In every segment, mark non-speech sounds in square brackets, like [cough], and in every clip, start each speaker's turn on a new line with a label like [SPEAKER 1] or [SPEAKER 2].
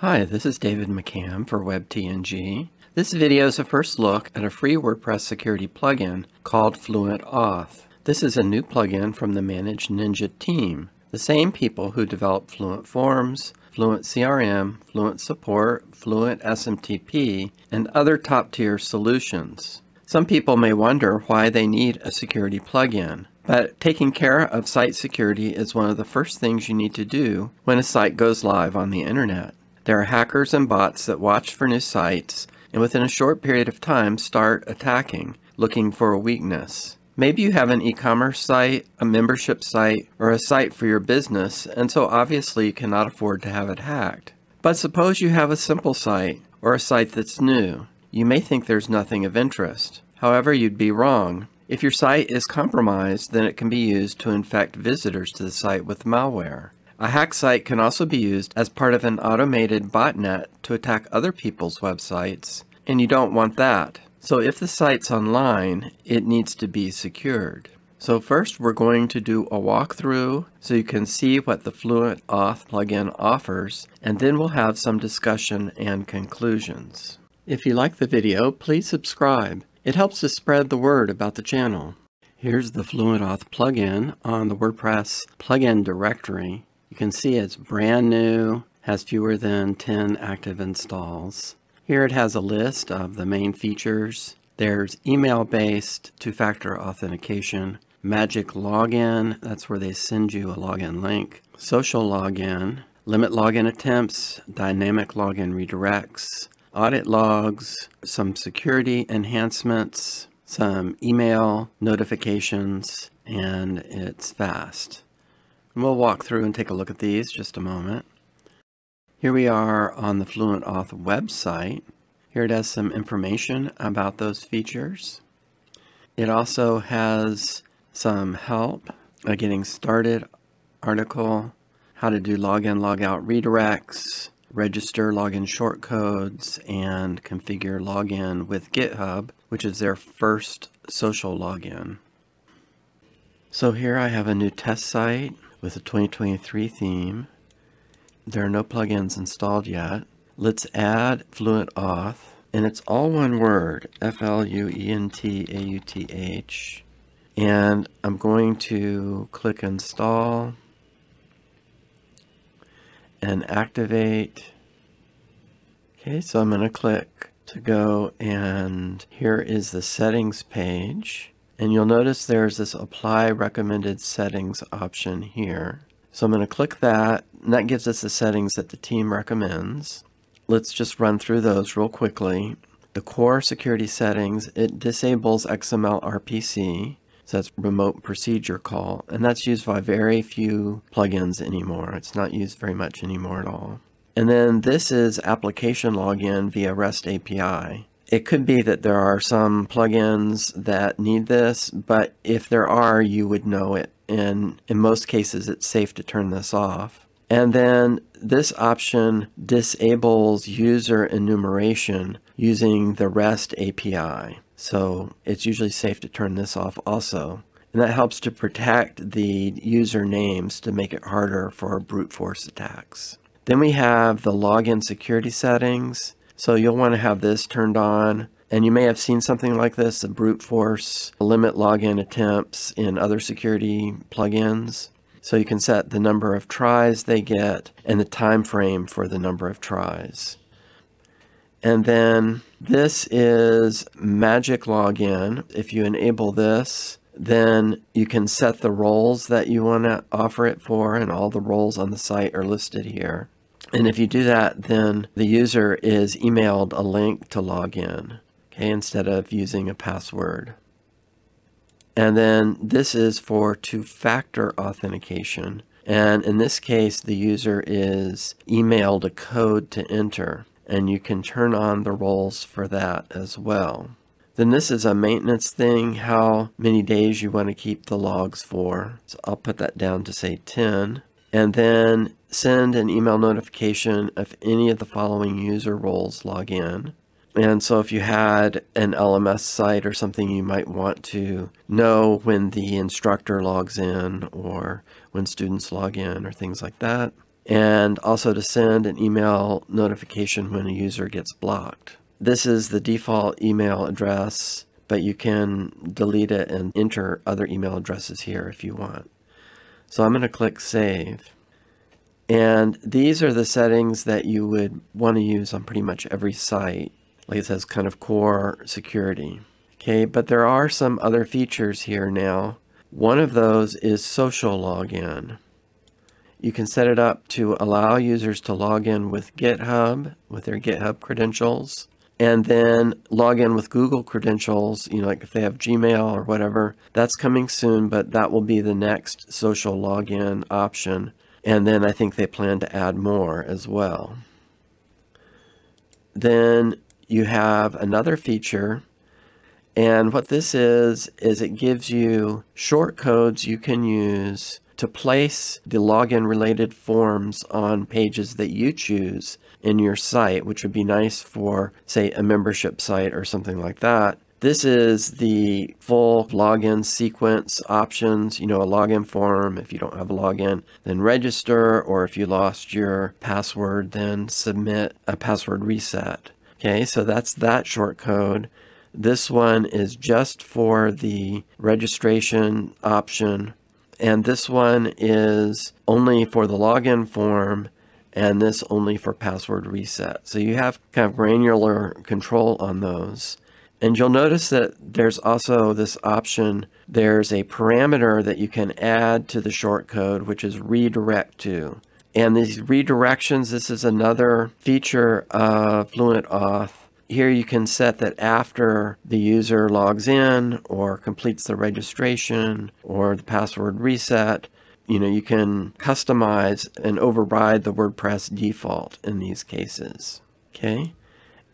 [SPEAKER 1] Hi, this is David McCan for WebTNG. This video is a first look at a free WordPress security plugin called Fluent Auth. This is a new plugin from the Manage Ninja team, the same people who developed Fluent Forms, Fluent CRM, Fluent Support, Fluent SMTP, and other top-tier solutions. Some people may wonder why they need a security plugin. But taking care of site security is one of the first things you need to do when a site goes live on the internet. There are hackers and bots that watch for new sites and within a short period of time start attacking, looking for a weakness. Maybe you have an e-commerce site, a membership site, or a site for your business, and so obviously you cannot afford to have it hacked. But suppose you have a simple site, or a site that's new. You may think there's nothing of interest. However, you'd be wrong. If your site is compromised, then it can be used to infect visitors to the site with malware. A hack site can also be used as part of an automated botnet to attack other people's websites, and you don't want that. So if the site's online, it needs to be secured. So first we're going to do a walkthrough so you can see what the Fluent Auth plugin offers, and then we'll have some discussion and conclusions. If you like the video, please subscribe. It helps to spread the word about the channel. Here's the Fluent Auth plugin on the WordPress plugin directory. Can see it's brand new, has fewer than 10 active installs. Here it has a list of the main features. There's email-based two-factor authentication, magic login, that's where they send you a login link, social login, limit login attempts, dynamic login redirects, audit logs, some security enhancements, some email notifications, and it's fast. And we'll walk through and take a look at these just a moment. Here we are on the Fluent Auth website. Here it has some information about those features. It also has some help, a getting started article, how to do login, logout redirects, register login shortcodes, and configure login with GitHub, which is their first social login. So here I have a new test site with a 2023 theme. There are no plugins installed yet. Let's add Fluent Auth, and it's all one word, F-L-U-E-N-T-A-U-T-H. And I'm going to click Install and Activate. Okay, so I'm going to click to go and here is the settings page. And you'll notice there's this apply recommended settings option here. So I'm going to click that and that gives us the settings that the team recommends. Let's just run through those real quickly. The core security settings, it disables XML RPC. So that's remote procedure call. And that's used by very few plugins anymore. It's not used very much anymore at all. And then this is application login via REST API. It could be that there are some plugins that need this, but if there are, you would know it. And in most cases, it's safe to turn this off. And then this option disables user enumeration using the REST API. So it's usually safe to turn this off also. And that helps to protect the user names to make it harder for brute force attacks. Then we have the login security settings. So you'll want to have this turned on. And you may have seen something like this, the brute force limit login attempts in other security plugins. So you can set the number of tries they get and the time frame for the number of tries. And then this is magic login. If you enable this, then you can set the roles that you want to offer it for and all the roles on the site are listed here. And if you do that, then the user is emailed a link to log in, okay, instead of using a password. And then this is for two-factor authentication. And in this case, the user is emailed a code to enter, and you can turn on the roles for that as well. Then this is a maintenance thing, how many days you want to keep the logs for. So I'll put that down to say 10 and then send an email notification if any of the following user roles log in. And so if you had an LMS site or something, you might want to know when the instructor logs in or when students log in or things like that. and also to send an email notification when a user gets blocked. This is the default email address, but you can delete it and enter other email addresses here if you want. So I'm going to click Save. And these are the settings that you would want to use on pretty much every site. Like it says kind of core security. Okay, but there are some other features here now. One of those is social login. You can set it up to allow users to log in with GitHub, with their GitHub credentials, and then log in with Google credentials, you know, like if they have Gmail or whatever. That's coming soon, but that will be the next social login option. And then I think they plan to add more as well. Then you have another feature and what this is, is it gives you short codes you can use to place the login related forms on pages that you choose in your site, which would be nice for, say, a membership site or something like that. This is the full login sequence options, you know, a login form. If you don't have a login, then register, or if you lost your password, then submit a password reset. Okay, so that's that short code. This one is just for the registration option and this one is only for the login form and this only for password reset. So you have kind of granular control on those. And you'll notice that there's also this option, there's a parameter that you can add to the shortcode, which is redirect to. And these redirections, this is another feature of Fluent Auth here you can set that after the user logs in or completes the registration or the password reset, you know, you can customize and override the WordPress default in these cases. Okay.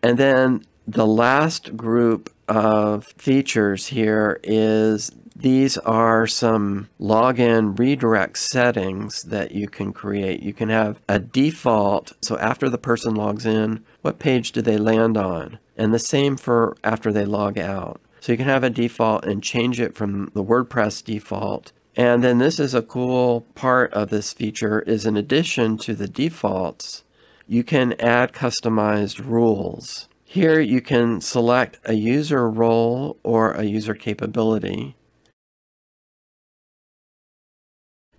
[SPEAKER 1] And then the last group of features here is these are some login redirect settings that you can create. You can have a default, so after the person logs in, what page do they land on? And the same for after they log out. So you can have a default and change it from the WordPress default. And then this is a cool part of this feature is in addition to the defaults, you can add customized rules. Here you can select a user role or a user capability.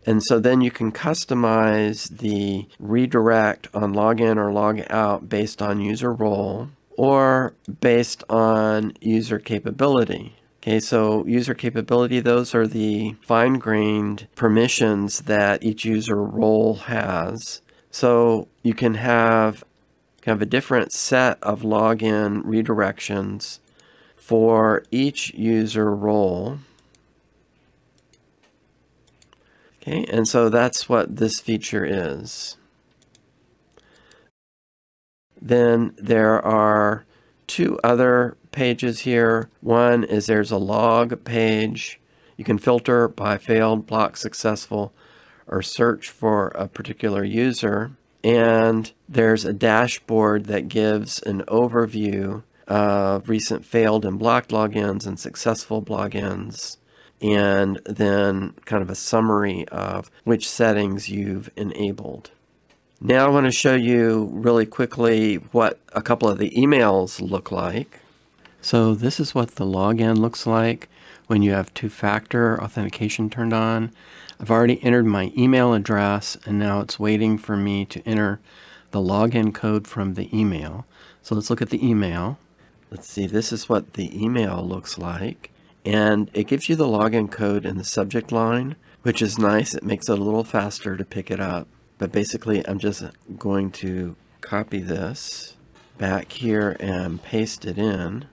[SPEAKER 1] And so then you can customize the redirect on login or log out based on user role or based on user capability. Okay, so user capability, those are the fine-grained permissions that each user role has. So you can have kind of a different set of login redirections for each user role. Okay, and so that's what this feature is. Then there are two other pages here. One is there's a log page. You can filter by failed, block, successful, or search for a particular user. And there's a dashboard that gives an overview of recent failed and blocked logins and successful logins and then kind of a summary of which settings you've enabled. Now I want to show you really quickly what a couple of the emails look like. So this is what the login looks like when you have two-factor authentication turned on. I've already entered my email address and now it's waiting for me to enter the login code from the email. So let's look at the email. Let's see, this is what the email looks like and it gives you the login code in the subject line, which is nice. It makes it a little faster to pick it up. But basically, I'm just going to copy this back here and paste it in.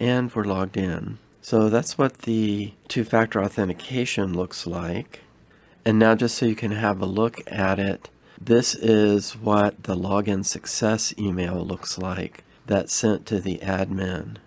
[SPEAKER 1] And we're logged in. So that's what the two-factor authentication looks like. And now just so you can have a look at it, this is what the login success email looks like that's sent to the admin.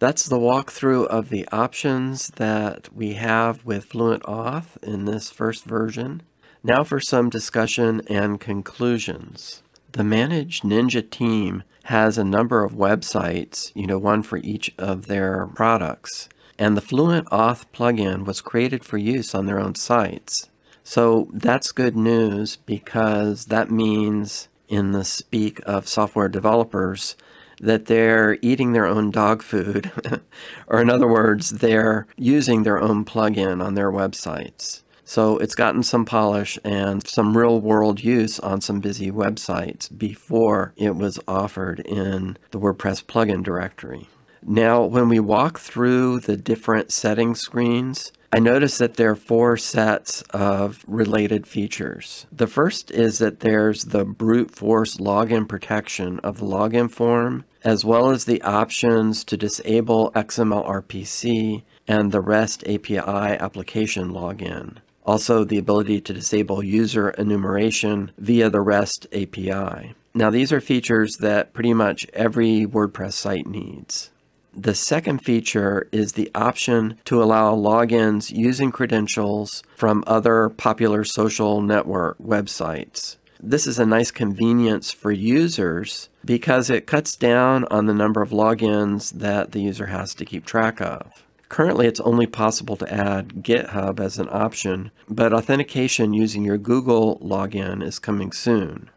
[SPEAKER 1] That's the walkthrough of the options that we have with Fluent Auth in this first version. Now for some discussion and conclusions. The Manage Ninja team has a number of websites, you know, one for each of their products. And the Fluent Auth plugin was created for use on their own sites. So that's good news because that means, in the speak of software developers, that they're eating their own dog food, [laughs] or in other words, they're using their own plugin on their websites. So it's gotten some polish and some real world use on some busy websites before it was offered in the WordPress plugin directory. Now, when we walk through the different setting screens, I notice that there are four sets of related features. The first is that there's the brute force login protection of the login form, as well as the options to disable XML RPC and the REST API application login. Also, the ability to disable user enumeration via the REST API. Now, these are features that pretty much every WordPress site needs. The second feature is the option to allow logins using credentials from other popular social network websites. This is a nice convenience for users because it cuts down on the number of logins that the user has to keep track of. Currently, it's only possible to add GitHub as an option, but authentication using your Google login is coming soon.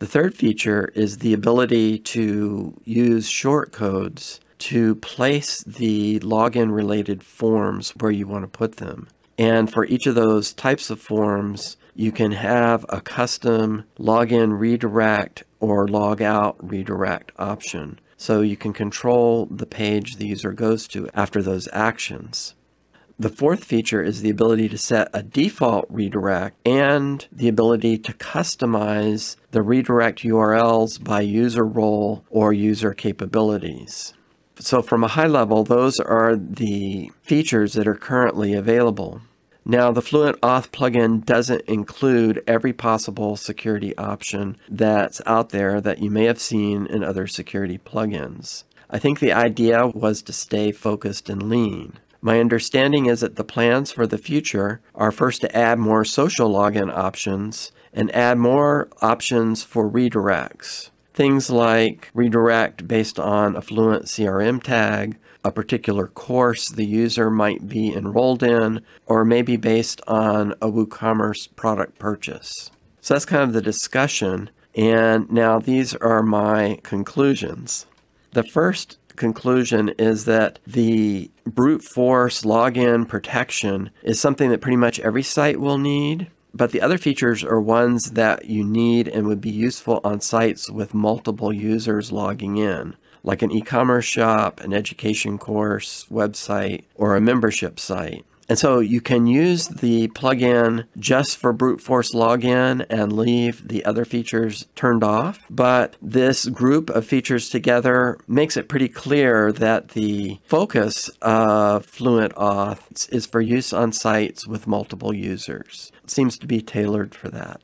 [SPEAKER 1] The third feature is the ability to use shortcodes to place the login related forms where you want to put them. And for each of those types of forms, you can have a custom login redirect or log out redirect option. So you can control the page the user goes to after those actions. The fourth feature is the ability to set a default redirect and the ability to customize the redirect URLs by user role or user capabilities. So from a high level, those are the features that are currently available. Now, the Fluent Auth plugin doesn't include every possible security option that's out there that you may have seen in other security plugins. I think the idea was to stay focused and lean. My understanding is that the plans for the future are first to add more social login options and add more options for redirects. Things like redirect based on a Fluent CRM tag, a particular course the user might be enrolled in, or maybe based on a WooCommerce product purchase. So that's kind of the discussion. And now these are my conclusions. The first conclusion is that the brute force login protection is something that pretty much every site will need. But the other features are ones that you need and would be useful on sites with multiple users logging in, like an e-commerce shop, an education course website, or a membership site. And so you can use the plugin just for brute force login and leave the other features turned off. But this group of features together makes it pretty clear that the focus of Fluent Auth is for use on sites with multiple users. It seems to be tailored for that.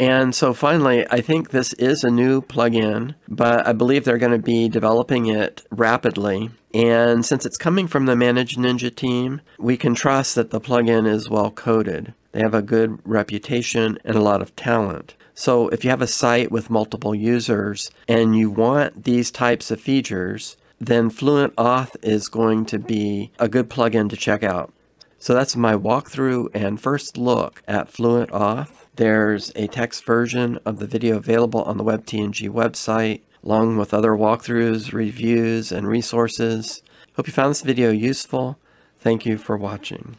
[SPEAKER 1] And so finally, I think this is a new plugin, but I believe they're going to be developing it rapidly. And since it's coming from the Manage Ninja team, we can trust that the plugin is well coded. They have a good reputation and a lot of talent. So if you have a site with multiple users and you want these types of features, then Fluent Auth is going to be a good plugin to check out. So that's my walkthrough and first look at Fluent Auth. There's a text version of the video available on the WebTNG website, along with other walkthroughs, reviews, and resources. Hope you found this video useful. Thank you for watching.